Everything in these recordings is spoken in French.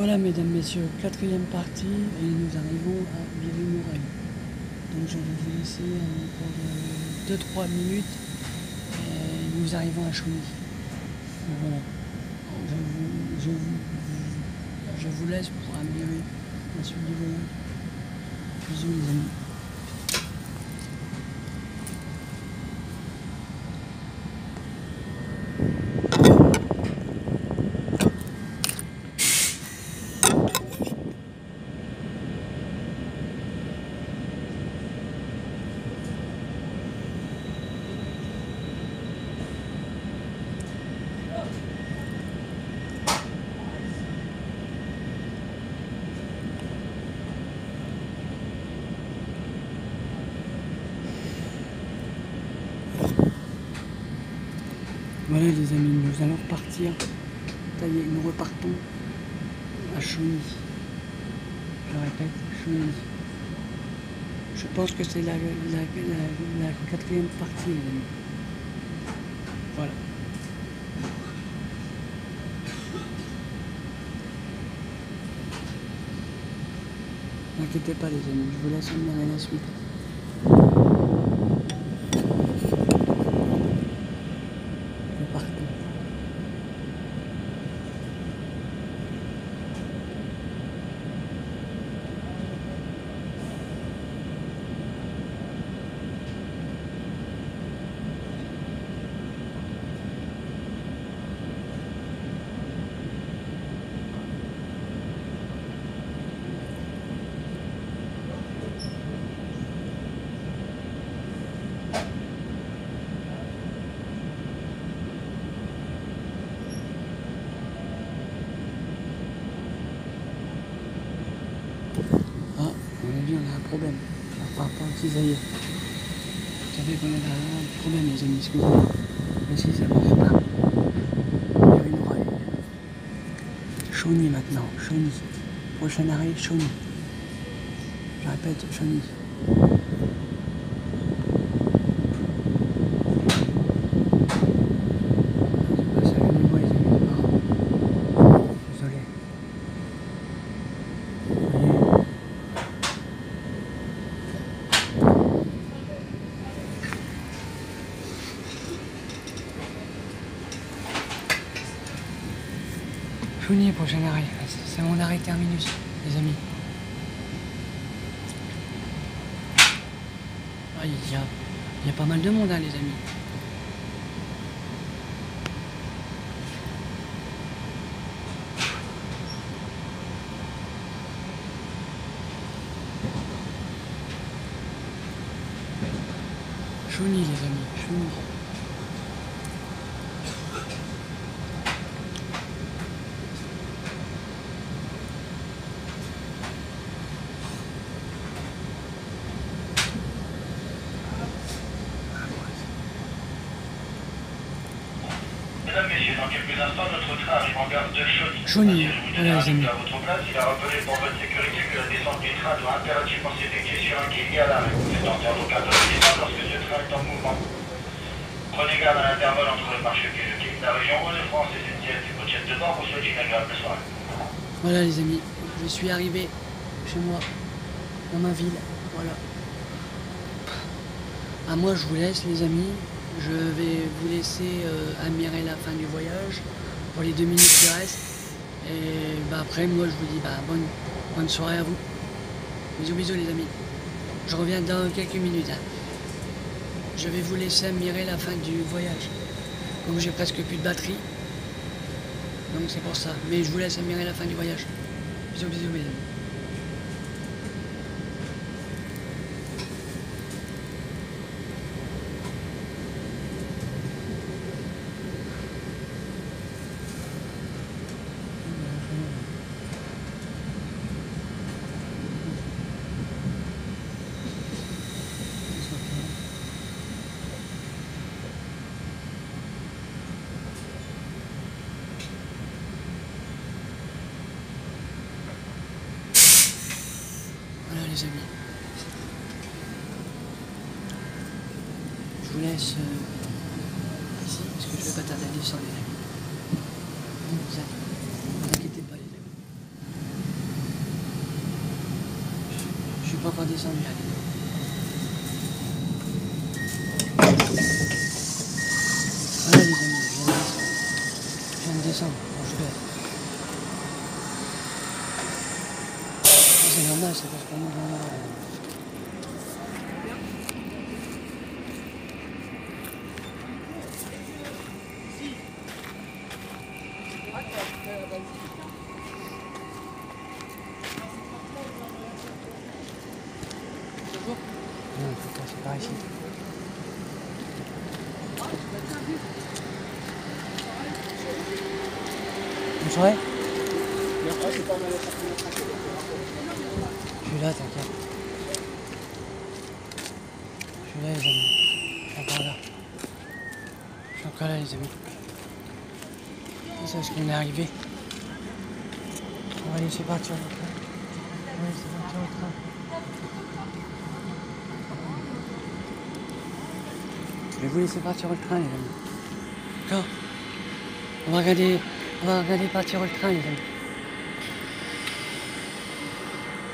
Voilà, mesdames, messieurs, quatrième partie et nous arrivons à Viry-Mouraine. Donc je vous laisser encore 2-3 minutes et nous arrivons à Chauny. Voilà. Je vous laisse pour améliorer la suite du voyage. Bisous les amis. Les amis, nous allons partir. Ça y est, nous repartons à Chauny. Je répète, Chauny. Je pense que c'est la, quatrième partie les amis. Voilà. N'inquiétez pas les amis, je vous laisse venir à la suite. partout. Ah, on a vu, on a un problème. Par rapport à cisaillé. Vous savez qu'on a un problème, les amis, excusez-moi. Mais si ça marche pas. Il y a une oreille. Chauny maintenant, Chauny. Prochain arrêt, Chauny. Je répète, Chauny. C'est pas ça, le numéro, les amis. Ah. Désolé. Voyez. Chauny, prochain arrêt. C'est mon arrêt terminus, les amis. Ah, il y a, il y a pas mal de monde, hein, les amis. Chauny, les amis, Chauny. Mesdames, Messieurs, dans quelques instants, notre train arrive en gare de Chauny. Chauny, voilà, les amis. à votre place. Il a rappelé pour votre sécurité que la descente du train doit impérativement s'effectuer sur un quai lié à l'arrêt. Faites en faire aucun cas de lorsque ce train est en mouvement. Prenez garde à l'intervalle entre le marchepied et le quai. La région Hauts-de-France et SNCF et votre chef de bord vous souhaite une agréable soirée. Voilà les amis, je suis arrivé chez moi, dans ma ville, voilà. À moi je vous laisse les amis, je vais vous laisser euh, admirer la fin du voyage pour les deux minutes qui restent. Et bah, après moi je vous dis bah, bonne, bonne soirée à vous. Bisous bisous les amis. Je reviens dans quelques minutes. hein. Je vais vous laisser admirer la fin du voyage. Comme j'ai presque plus de batterie, donc c'est pour ça. Mais je vous laisse admirer la fin du voyage. Bisous, bisous, mes amis. les amis. Je vous laisse euh, ici, parce que je ne vais pas tarder à descendre les amis. Vous allez, inquiétez pas les amis. Je, je suis pas encore descendu là les amis. Voilà les amis, je viens de descendre. Je viens de descendre, bon, je vais. C'est normal, c'est parce qu'on est dans la... Non, faut passer par ici. Bonne soirée Je suis là, t'inquiète. Je suis là, les amis. Je suis encore là. Je suis encore là, les amis. C'est ça, ce qu'on est arrivé. On va laisser partir le train. On va laisser partir le train. Je vais vous laisser partir le train, les amis. D'accord On va regarder, on va regarder partir le train, les amis.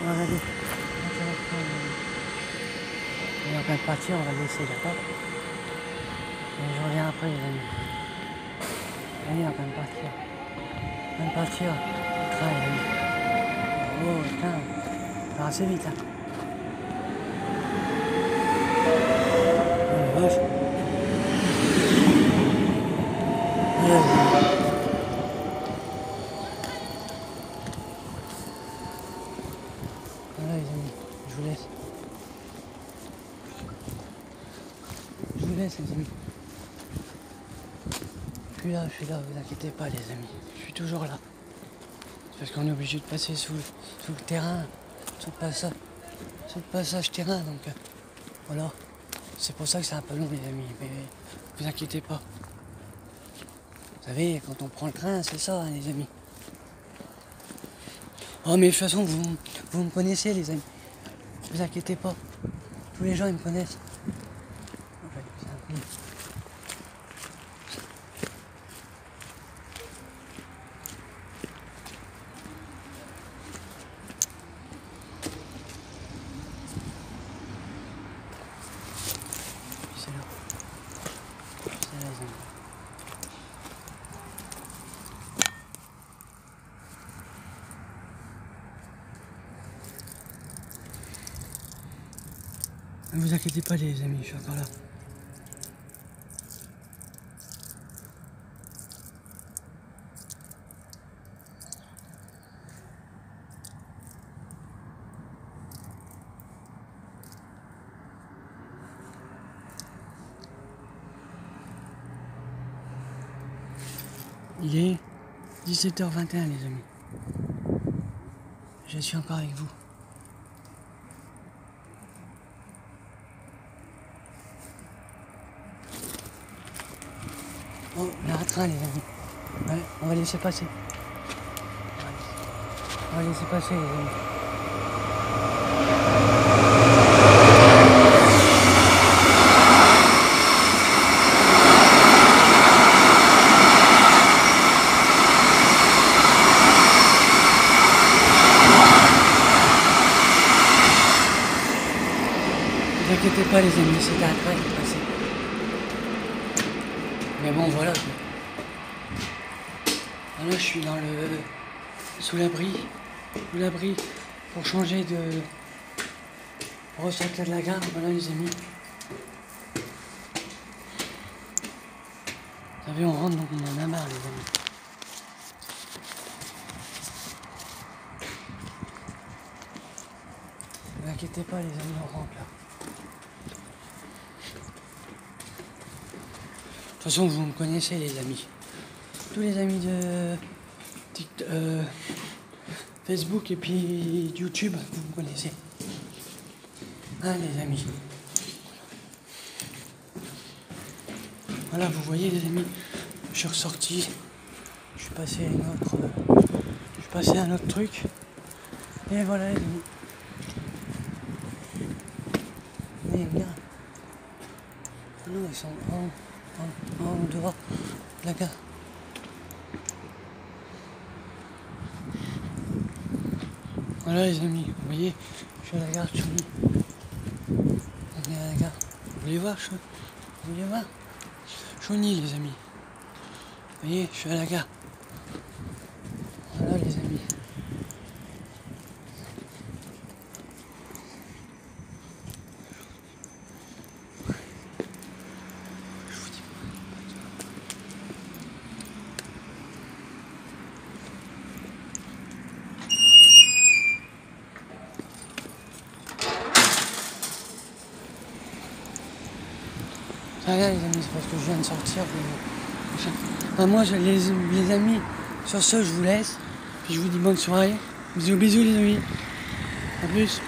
On va est en train de partir, on va le laisser, d'accord Et je reviens après, les amis. Est en train de partir. Train de partir, train, les amis. Oh, putain, ça va assez vite, hein. Oh, la vache. Amis, je vous laisse. Je vous laisse les amis. Je suis là, je suis là, vous inquiétez pas les amis. Je suis toujours là. C'est parce qu'on est obligé de passer sous, sous le terrain, sous le passage, sous passage terrain, donc euh, voilà. C'est pour ça que c'est un peu long les amis, mais vous inquiétez pas. Vous savez, quand on prend le train, c'est ça, hein, les amis. Oh, mais de toute façon, vous, vous me connaissez, les amis. Vous inquiétez pas. Tous les gens, ils me connaissent. En fait, c'est un peu- C'est là. C'est là, les amis. Ne vous inquiétez pas les amis, je suis encore là. Il est 17h21 les amis. Je suis encore avec vous. Il y a un train, les amis. Ouais, on va laisser passer. On va laisser passer, les amis. Ne vous inquiétez pas, les amis, c'était passait. Mais bon, voilà. Là, je suis dans le. sous l'abri. Sous l'abri pour changer de. pour ressortir de la gare. Voilà, les amis. Vous savez, on rentre donc on en a marre, les amis. Ne vous inquiétez pas, les amis, on rentre là. Toute façon, vous me connaissez, les amis. Tous les amis de euh, Facebook et puis YouTube, vous me connaissez. Hein, les amis. Voilà, vous voyez, les amis, je suis ressorti. Je suis passé à une autre. je suis passé à un autre truc. Et voilà, les amis. Bien. Non, ils sont en, en, en dehors de la gare. Voilà les amis, vous voyez, je suis à la gare de. On est à la gare. Vous voulez voir Chauny Vous voulez voir les amis? Vous voyez, je suis à la gare. Voilà les amis. Je vous dis Va les amis, c'est parce que je viens de sortir. Enfin, moi, les, les amis, sur ce, je vous laisse. Puis je vous dis bonne soirée. Bisous, bisous les amis. A plus.